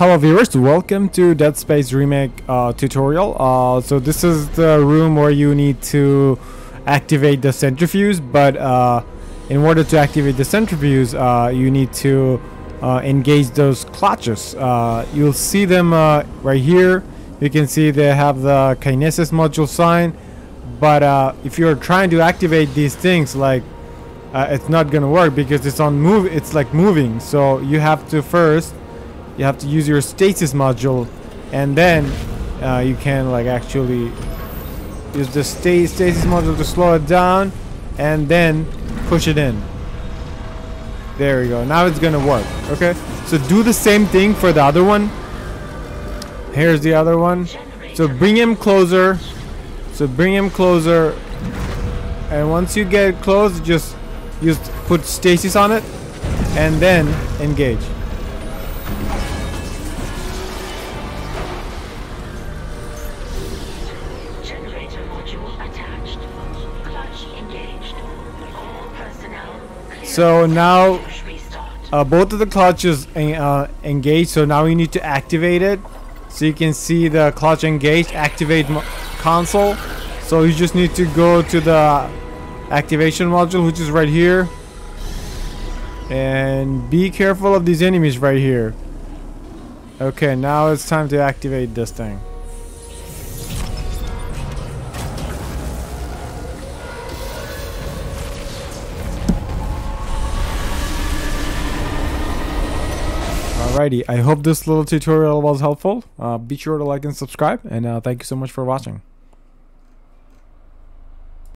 Hello viewers, welcome to Dead Space Remake uh, tutorial. Uh, so this is the room where you need to activate the centrifuge, but uh, in order to activate the centrifuge, uh, you need to uh, engage those clutches. Uh, you'll see them right here. You can see they have the kinesis module sign, but if you're trying to activate these things, like it's not gonna work because it's on move. It's like moving, so you have to first you have to use your stasis module and then uh, you can like actually use the sta stasis module to slow it down and then push it in. There we go. Now it's gonna work. Okay? So do the same thing for the other one. Here's the other one. So bring him closer. So bring him closer. And once you get close just just put stasis on it and then engage So now uh, both of the clutches uh, engage. So now we need to activate it. So you can see the clutch engaged. Activate console. So you just need to go to the activation module, which is right here. And be careful of these enemies right here. Okay, now it's time to activate this thing. Alrighty, I hope this little tutorial was helpful. Uh, be sure to like and subscribe, and uh, thank you so much for watching.